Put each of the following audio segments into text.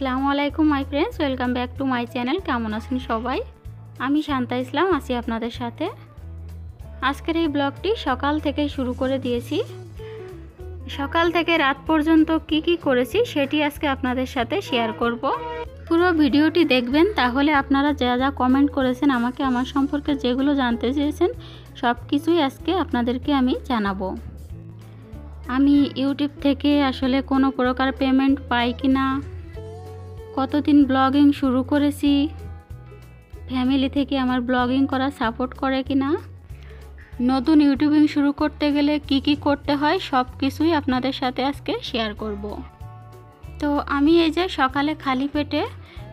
আসসালামু আলাইকুম my friends welcome back to my channel কেমন আছেন সবাই? আমি শান্তা ইসলাম, আছি আপনাদের সাথে। আজকের এই ব্লগটি সকাল থেকে শুরু করে দিয়েছি। সকাল থেকে রাত পর্যন্ত কি কি করেছি সেটি আজকে আপনাদের সাথে শেয়ার করব। পুরো ভিডিওটি দেখবেন, তাহলে আপনারা যা যা কমেন্ট করেছেন, আমাকে, আমার সম্পর্কে যেগুলো জানতে চেয়েছেন সব কিছুই আজকে আপনাদেরকে আমি জানাব। আমি ইউটিউব থেকে আসলে কোনো প্রকার পেমেন্ট পাই কি না কতদিন ব্লগিং শুরু করেছি? ফ্যামিলি থেকে আমার ব্লগিং করা সাপোর্ট করে কি না নতুন ইউটিউবিং শুরু করতে গেলে কি কি করতে হয়, সব কিছুই আপনাদের সাথে আজকে শেয়ার করব। তো আমি এই যে সকালে খালি পেটে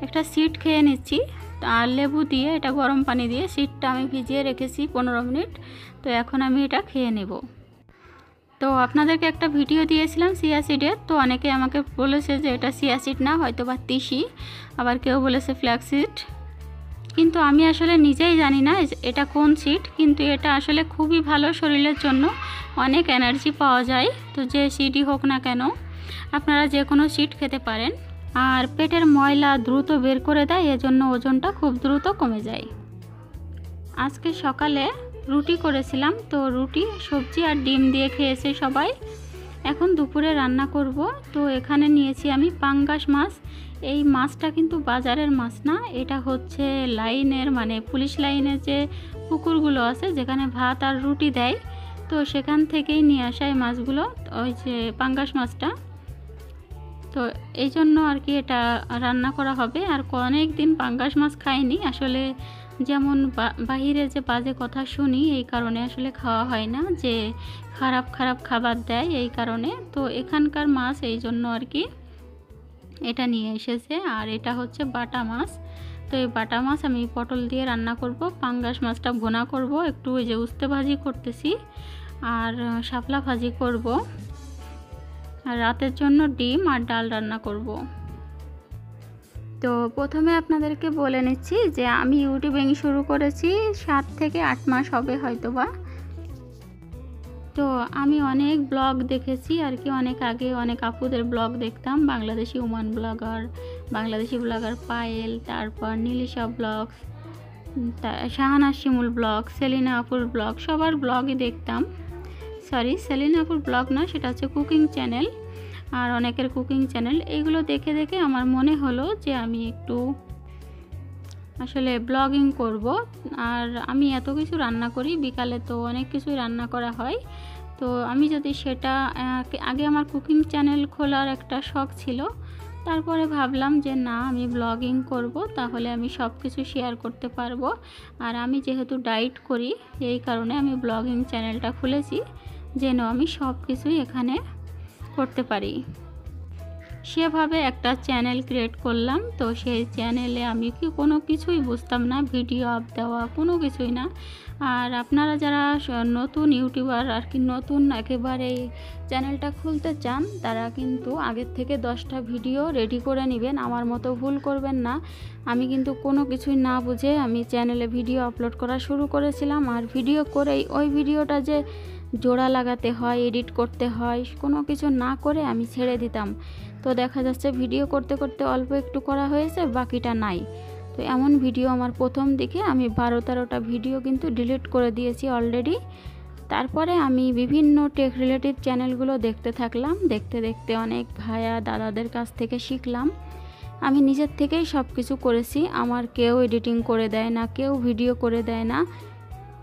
একটা সিট খেয়ে নিচ্ছি আর লেবু দিয়ে, এটা গরম পানি দিয়ে সিটটা আমি ভিজিয়ে রেখেছি পনেরো মিনিট, তো এখন আমি এটা খেয়ে নেব। তো আপনাদেরকে একটা ভিডিও দিয়েছিলাম সিয়াসিডের তো অনেকে আমাকে বলেছে যে এটা সিয়াসিড না হয়তো বা তিসি। আবার কেউ বলেছে ফ্ল্যাক্সিড কিন্তু আমি আসলে নিজেই জানি না এটা কোন সিট কিন্তু এটা আসলে খুবই ভালো শরীরের জন্য। অনেক এনার্জি পাওয়া যায়, তো যে সিটই হোক না কেন, আপনারা যে কোনো সিট খেতে পারেন। আর পেটের ময়লা দ্রুত বের করে দেয়, এজন্য ওজনটা খুব দ্রুত কমে যায়। আজকে সকালে রুটি করেছিলাম। তো রুটি, সবজি আর ডিম দিয়ে খেয়েছে সবাই। এখন দুপুরে রান্না করব। তো এখানে নিয়েছি আমি পাঙ্গাস মাছ। এই মাছটা কিন্তু বাজারের মাছ না, এটা হচ্ছে লাইনের মানে পুলিশ লাইনের যে পুকুরগুলো আছে, যেখানে ভাত আর রুটি দেয়। তো সেখান থেকেই নিয়ে আসা এই মাছগুলো, ওই যে পাঙ্গাস মাছটা। তো এই জন্য আর কি এটা রান্না করা হবে। আর অনেক দিন পাঙ্গাস মাছ খাইনি, আসলে যেমন বাহিরে যে বাজে কথা শুনি, এই কারণে আসলে খাওয়া হয় না, যে খারাপ খারাপ খাবার দেয় এই কারণে। তো এখানকার মাছ এই জন্য আর কি এটা নিয়ে এসেছে। আর এটা হচ্ছে বাটা মাছ। তো এই বাটা মাছ আমি পটল দিয়ে রান্না করব, পাঙ্গাস মাছটা ভোনা করব, একটু ওই যে উস্তে ভাজি করতেছি, আর শাপলা ভাজি করব। আর রাতের জন্য ডিম আর ডাল রান্না করব। তো প্রথমে আপনাদেরকে বলে নিচ্ছি যে আমি ইউটিউবিং শুরু করেছি সাত থেকে আট মাস হবে হয়তো বা তো আমি অনেক ব্লগ দেখেছি আর কি, অনেক আগে অনেক আপুদের ব্লগ দেখতাম, Bangladeshi woman blogger Bangladeshi blogger Payel, তারপর নীলিশা ব্লগ শাহানা শিমুল ব্লগ, সেলিনা আপুর ব্লগ, সবার ব্লগই দেখতাম। সরি, সেলিনা আপুর ব্লগ না, সেটা হচ্ছে কুকিং চ্যানেল আর অনেকের কুকিং চ্যানেল এইগুলো দেখে দেখে আমার মনে হলো যে আমি একটু আসলে ব্লগিং করব। আর আমি এত কিছু রান্না করি, বিকালে তো অনেক কিছুই রান্না করা হয়। তো আমি যদি সেটা আগে আমার কুকিং চ্যানেল খোলার একটা শখ ছিল, তারপরে ভাবলাম যে না, আমি ব্লগিং করব, তাহলে আমি সব কিছু শেয়ার করতে পারব। আর আমি যেহেতু ডাইট করি, এই কারণে আমি ব্লগিং চ্যানেলটা খুলেছি, যেন আমি সব কিছুই এখানে করতে পারি। সেভাবে একটা চ্যানেল ক্রিয়েট করলাম। তো সেই চ্যানেলে আমি কি কোনো কিছুই বুঝতাম না। ভিডিও আপ দেওয়া কোনো কিছুই না। আর আপনারা যারা নতুন ইউটিউবার আর কি নতুন একেবারে চ্যানেলটা খুলতে চান, তারা কিন্তু আগের থেকে দশটা ভিডিও রেডি করে নেবেন। আমার মতো ভুল করবেন না। আমি কিন্তু কোনো কিছুই না বুঝে আমি চ্যানেলে ভিডিও আপলোড করা শুরু করেছিলাম। আর ভিডিও করেই ওই ভিডিওটা যে জোড়া লাগাতে হয় এডিট করতে হয়, কোনো কিছু না করে আমি ছেড়ে দিতাম। তো দেখা যাচ্ছে ভিডিও করতে করতে অল্প একটু করা হয়েছে, বাকিটা নাই। তো এমন ভিডিও আমার প্রথম দিকে, আমি বারো তেরোটা ভিডিও কিন্তু ডিলিট করে দিয়েছি অলরেডি তারপরে আমি বিভিন্ন টেক রিলেটেড চ্যানেলগুলো দেখতে থাকলাম, দেখতে দেখতে অনেক ভাইয়া দাদাদের কাছ থেকে শিখলাম। আমি নিজের থেকেই সব কিছু করেছি, আমার কেউ এডিটিং করে দেয় না, কেউ ভিডিও করে দেয় না।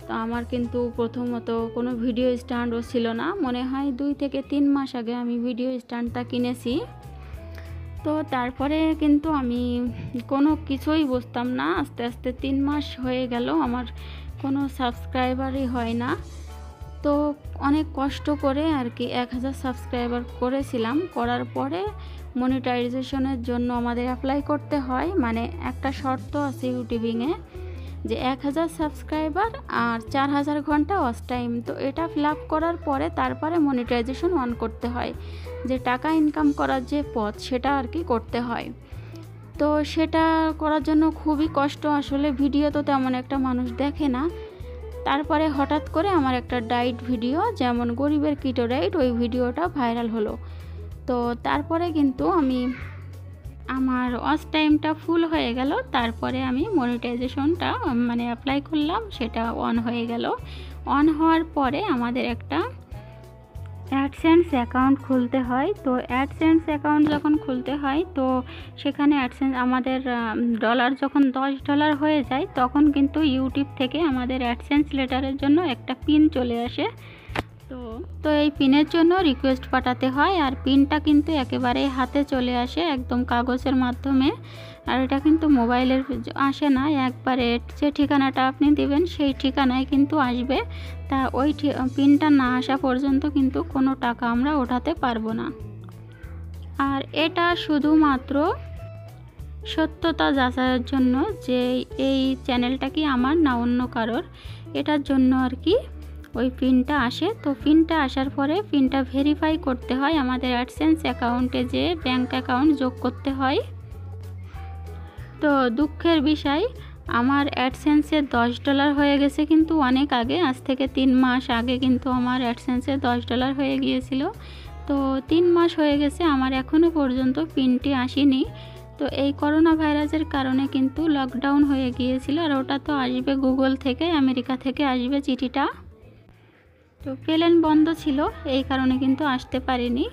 তো আমার কিন্তু প্রথমত কোনো ভিডিও স্ট্যান্ডও ছিল না। মনে হয় দুই থেকে তিন মাস আগে আমি ভিডিও স্ট্যান্ডটা কিনেছি। তো তারপরে কিন্তু আমি কোনো কিছুই বুঝতাম না। আস্তে আস্তে তিন মাস হয়ে গেল, আমার কোনো সাবস্ক্রাইবারই হয় না। তো অনেক কষ্ট করে আর কি এক হাজার সাবস্ক্রাইবার করেছিলাম। করার পরে মনিটাইজেশনের জন্য আমাদের অ্যাপ্লাই করতে হয়। মানে একটা শর্ত আছে ইউটিউবিংয়ে। যে এক হাজার সাবস্ক্রাইবার আর চার হাজার ঘণ্টা ওয়াচ টাইম তো এটা ফিল আপ করার পরে তারপরে মনিটাইজেশন অন করতে হয়। যে টাকা ইনকাম করার যে পথ, সেটা আর কি করতে হয়। তো সেটা করার জন্য খুবই কষ্ট। আসলে ভিডিও তো তেমন একটা মানুষ দেখে না। তারপরে হঠাৎ করে আমার একটা ডাইট ভিডিও যেমন গরিবের কিটো ডাইট ওই ভিডিওটা ভাইরাল হলো। তো তারপরে কিন্তু আমি আমার ওয়াচ টাইমটা ফুল হয়ে গেল। তারপরে আমি মনিটাইজেশনটা মানে অ্যাপ্লাই করলাম, সেটা অন হয়ে গেল। অন হওয়ার পরে আমাদের একটা অ্যাডসেন্স অ্যাকাউন্ট খুলতে হয়। তো অ্যাডসেন্স অ্যাকাউন্ট যখন খুলতে হয়, তো সেখানে অ্যাডসেন্স আমাদের ডলার যখন দশ ডলার হয়ে যায়, তখন কিন্তু ইউটিউব থেকে আমাদের অ্যাডসেন্স লেটারের জন্য একটা পিন চলে আসে। তো। তো এই পিনের জন্য রিকোয়েস্ট পাঠাতে হয় আর পিনটা কিন্তু একেবারে হাতে চলে আসে একদম কাগজের মাধ্যমে। আর এটা কিন্তু মোবাইলের আসে না, একবারে যে ঠিকানাটা আপনি দেবেন সেই ঠিকানায় কিন্তু আসবে। তা ওই পিনটা না আসা পর্যন্ত কিন্তু কোনো টাকা আমরা ওঠাতে পারব না। আর এটা শুধুমাত্র সত্যতা যাচাইয়ের জন্য যে এই চ্যানেলটা কি আমার না অন্য কারোর, এটার জন্য আর কি ওই পিনটা আসে। তো পিনটা আসার পরে পিনটা ভেরিফাই করতে হয় আমাদের অ্যাডসেন্স অ্যাকাউন্টে যে ব্যাঙ্ক অ্যাকাউন্ট যোগ করতে হয়। তো দুঃখের বিষয়, আমার অ্যাডসেন্সে দশ ডলার হয়ে গেছে কিন্তু অনেক আগে, আজ থেকে তিন মাস আগে কিন্তু আমার অ্যাডসেন্সে দশ ডলার হয়ে গিয়েছিল। তো তিন মাস হয়ে গেছে, আমার এখনও পর্যন্ত পিনটি আসেনি। তো এই করোনা ভাইরাসের কারণে কিন্তু লকডাউন হয়ে গিয়েছিল আর ওটা তো আসবে গুগল থেকে আমেরিকা থেকে আসবে চিঠিটা। তো প্লেন বন্ধ ছিল, এই কারণে কিন্তু আসতে পারিনি।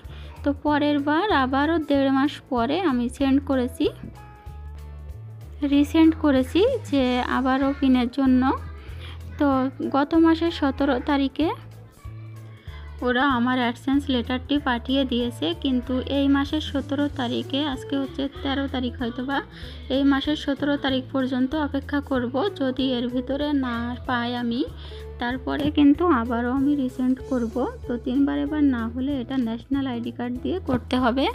তো পরের বার আবারও দেড় মাস পরে আমি সেন্ড করেছি। রিসেন্ট করেছি যে আবারও পিনের জন্য। তো গত মাসের সতেরো তারিখে ওরা আমার অ্যাডসেন্স লেটারটি পাঠিয়ে দিয়েছে, কিন্তু এই মাসের সতেরো তারিখে, আজকে হচ্ছে তেরো তারিখ হয়তো বা, এই মাসের সতেরো তারিখ পর্যন্ত অপেক্ষা করব। যদি এর ভিতরে না পাই আমি তারপরে কিন্তু আবারও আমি রিসেন্ট করব। তো তিনবার এবার না হলে এটা ন্যাশনাল আইডি কার্ড দিয়ে করতে হবে।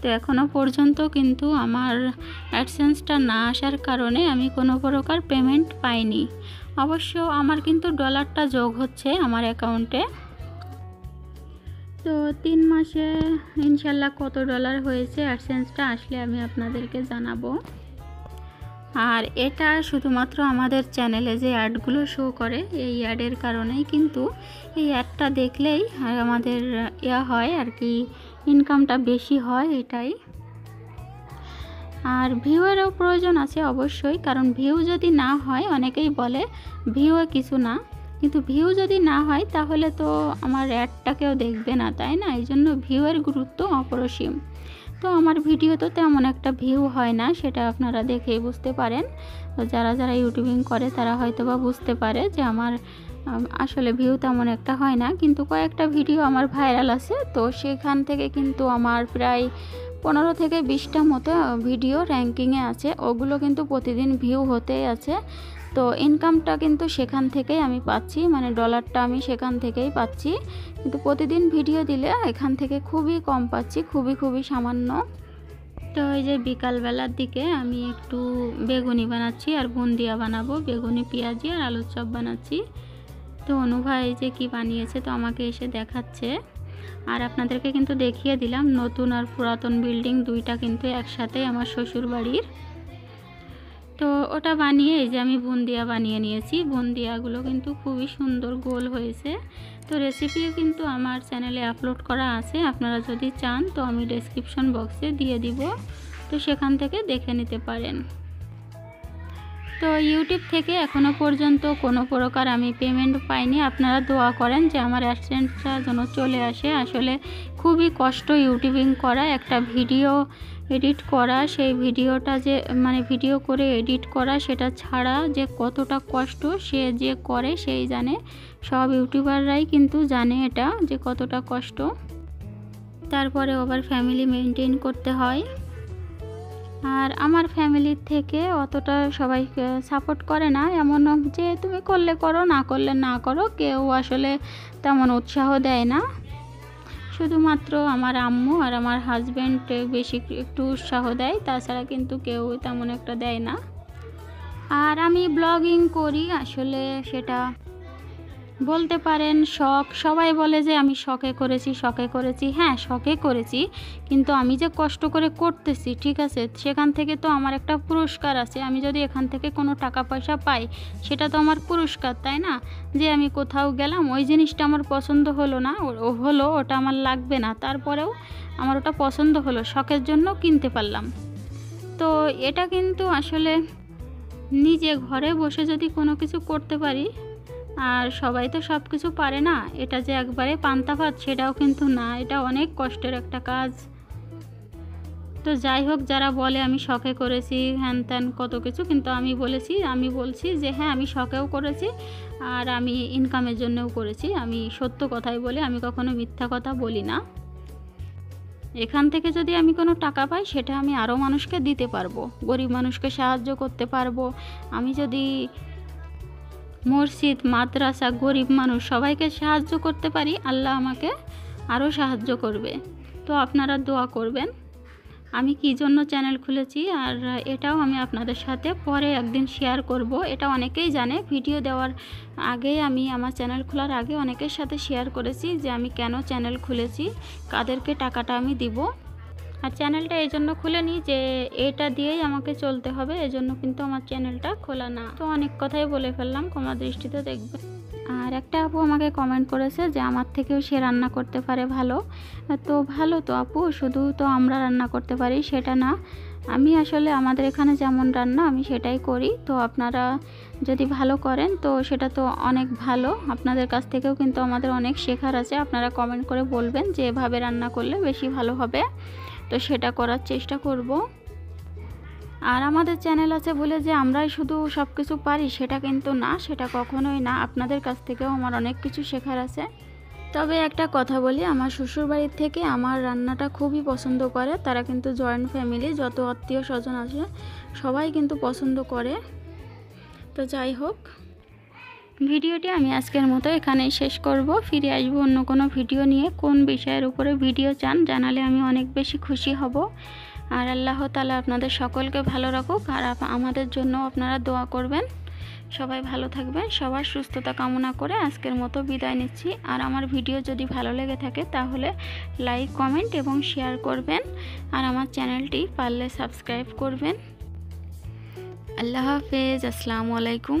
তো এখনও পর্যন্ত কিন্তু আমার অ্যাডসেন্সটা না আসার কারণে আমি কোনো প্রকার পেমেন্ট পাইনি। অবশ্য আমার কিন্তু ডলারটা যোগ হচ্ছে আমার অ্যাকাউন্টে তো তিন মাসে ইনশাল্লাহ কত ডলার হয়েছে? অ্যাডসেন্সটা আসলে আমি আপনাদেরকে জানাব। আর এটা শুধুমাত্র আমাদের চ্যানেলে যে অ্যাডগুলো শো করে, এই অ্যাডের কারণেই কিন্তু এই অ্যাডটা দেখলেই আমাদের ইয়া হয় আর কি ইনকামটা বেশি হয় এটাই। আর ভিউয়েরও প্রয়োজন আছে অবশ্যই, কারণ ভিউ যদি না হয়, অনেকেই বলে ভিউ কিছু না, কিন্তু ভিউ যদি না হয়, তাহলে তো আমার অ্যাডটাকেও দেখবে না, তাই না? এই জন্য ভিউয়ের গুরুত্ব অপরসীম। তো আমার ভিডিও তো তেমন একটা ভিউ হয় না, সেটা আপনারা দেখেই বুঝতে পারেন। তো যারা যারা ইউটিউবিং করে, তারা হয়তো বা বুঝতে পারে যে আমার আসলে ভিউ তেমন একটা হয় না। কিন্তু কয়েকটা ভিডিও আমার ভাইরাল আছে, তো সেখান থেকে কিন্তু আমার প্রায় পনেরো থেকে বিশটা মতো ভিডিও র্যাঙ্কিংয়ে আছে। ওগুলো কিন্তু প্রতিদিন ভিউ হতেই আছে। তো ইনকামটা কিন্তু সেখান থেকেই আমি পাচ্ছি মানে ডলারটা আমি সেখান থেকেই পাচ্ছি। কিন্তু প্রতিদিন ভিডিও দিলে এখান থেকে খুবই কম পাচ্ছি, খুবই খুবই সামান্য। তো এই যে বিকালবেলার দিকে আমি একটু বেগুনি বানাচ্ছি আর বুন্দিয়া বানাবো। বেগুনি, পেঁয়াজি আর আলুর চপ বানাচ্ছি। তো অনুভাই যে কি বানিয়েছে তো আমাকে এসে দেখাচ্ছে। আর আপনাদেরকে কিন্তু দেখিয়ে দিলাম, নতুন আর পুরাতন বিল্ডিং দুইটা কিন্তু একসাথে আমার শ্বশুর বাড়ির তো ওটা বানিয়ে, এই যে আমি বুন্দিয়া বানিয়ে নিয়েছি। বুন্দিয়াগুলো কিন্তু খুবই সুন্দর গোল হয়েছে। তো রেসিপিও কিন্তু আমার চ্যানেলে আপলোড করা আছে। আপনারা যদি চান, তো আমি ডেসক্রিপশন বক্সে দিয়ে দিব। তো সেখান থেকে দেখে নিতে পারেন। তো ইউটিউব থেকে এখনও পর্যন্ত কোনো প্রকার আমি পেমেন্ট পাইনি। আপনারা দোয়া করেন যে আমার অ্যাসিস্ট্যান্টটা যেন চলে আসে। আসলে খুবই কষ্ট ইউটিউবিং করা। একটা ভিডিও এডিট করা, সেই ভিডিওটা যে মানে ভিডিও করে এডিট করা, সেটা ছাড়া যে কতটা কষ্ট সে যে করে, সেই জানে। সব ইউটিউবাররাই কিন্তু জানে এটা, যে কতটা কষ্ট। তারপরে আবার ফ্যামিলি মেনটেন করতে হয়। আর আমার ফ্যামিলির থেকে অতটা সবাই সাপোর্ট করে না। এমন যে, তুমি করলে করো, না করলে না করো। কেউ আসলে তেমন উৎসাহ দেয় না। শুধুমাত্র আমার আম্মু আর আমার হাজব্যান্ড বেশি একটু উৎসাহ দেয়, তাছাড়া কিন্তু কেউ তেমন একটা দেয় না। আর আমি ব্লগিং করি, আসলে সেটা বলতে পারেন শখ। সবাই বলে যে আমি শখে করেছি শখে করেছি। হ্যাঁ শখে করেছি। কিন্তু আমি যে কষ্ট করে করতেছি, ঠিক আছে? সেখান থেকে তো আমার একটা পুরস্কার আছে। আমি যদি এখান থেকে কোনো টাকা পয়সা পাই, সেটা তো আমার পুরস্কার, তাই না? যে আমি কোথাও গেলাম, ওই জিনিসটা আমার পছন্দ হলো না। ও হলো, ওটা আমার লাগবে না। তারপরেও আমার ওটা পছন্দ হলো। শখের জন্য কিনতে পারলাম। তো এটা কিন্তু আসলে নিজে ঘরে বসে যদি কোনো কিছু করতে পারি আর সবাই তো সব কিছু পারে না। এটা যে একবারে পান্তা ভাত, সেটাও কিন্তু না। এটা অনেক কষ্টের একটা কাজ। তো যাই হোক, যারা বলে আমি শখে করেছি, হ্যান ত্যান কত কিছু, কিন্তু আমি বলেছি, আমি বলছি যে হ্যাঁ আমি শখেও করেছি আর আমি ইনকামের জন্যও করেছি। আমি সত্য কথাই বলি, আমি কখনো মিথ্যা কথা বলি না। এখান থেকে যদি আমি কোনো টাকা পাই, সেটা আমি আরও মানুষকে দিতে পারব, গরিব মানুষকে সাহায্য করতে পারব। আমি যদি মসজিদ, মাদ্রাসা, গরিব মানুষ, সবাইকে সাহায্য করতে পারি, আল্লাহ আমাকে আরও সাহায্য করবে। তো আপনারা দোয়া করবেন। আমি কী জন্য চ্যানেল খুলেছি? আর এটাও আমি আপনাদের সাথে পরে একদিন শেয়ার করব। এটা অনেকেই জানে, ভিডিও দেওয়ার আগে আমি আমার চ্যানেল খোলার আগে অনেকের সাথে শেয়ার করেছি যে আমি কেন চ্যানেল খুলেছি, কাদেরকে টাকাটা আমি দিব। আর চ্যানেলটা এই জন্য খুলে নিই যে এটা দিয়েই আমাকে চলতে হবে এজন্য কিন্তু আমার চ্যানেলটা খোলা না। তো অনেক কথাই বলে ফেললাম, ক্ষমা দৃষ্টিতে দেখবে আর একটা আপু আমাকে কমেন্ট করেছে যে আমার থেকেও সে রান্না করতে পারে ভালো। তো ভালো তো আপু, শুধু তো আমরা রান্না করতে পারি সেটা না। আমি আসলে আমাদের এখানে যেমন রান্না, আমি সেটাই করি। তো আপনারা যদি ভালো করেন, তো সেটা তো অনেক ভালো। আপনাদের কাছ থেকেও কিন্তু আমাদের অনেক শেখার আছে। আপনারা কমেন্ট করে বলবেন যে এভাবে রান্না করলে বেশি ভালো হবে। তো সেটা করার চেষ্টা করব। আর আমাদের চ্যানেল আছে বলে যে আমরাই শুধু সব কিছু পারি, সেটা কিন্তু না, সেটা কখনোই না। আপনাদের কাছ থেকেও আমার অনেক কিছু শেখার আছে। তবে একটা কথা বলি, আমার শ্বশুরবাড়ির থেকে আমার রান্নাটা খুবই পছন্দ করে। তারা কিন্তু জয়েন্ট ফ্যামিলি যত আত্মীয় স্বজন আছে সবাই কিন্তু পছন্দ করে। তো যাই হোক। ভিডিওটি আমি আজকের মতো এখানেই শেষ করব। ফিরে আসব অন্য কোনো ভিডিও নিয়ে। কোন বিষয়ের উপরে ভিডিও চান জানালে আমি অনেক বেশি খুশি হব। আর আল্লাহ তালা আপনাদের সকলকে ভালো রাখুক। আর আমাদের জন্য আপনারা দোয়া করবেন। সবাই ভালো থাকবেন, সবার সুস্থতা কামনা করে আজকের মতো বিদায় নিচ্ছি। আর আমার ভিডিও যদি ভালো লেগে থাকে তাহলে লাইক, কমেন্ট এবং শেয়ার করবেন। আর আমার চ্যানেলটি পারলে সাবস্ক্রাইব করবেন। আল্লাহ হাফেজ, আসসালামু আলাইকুম।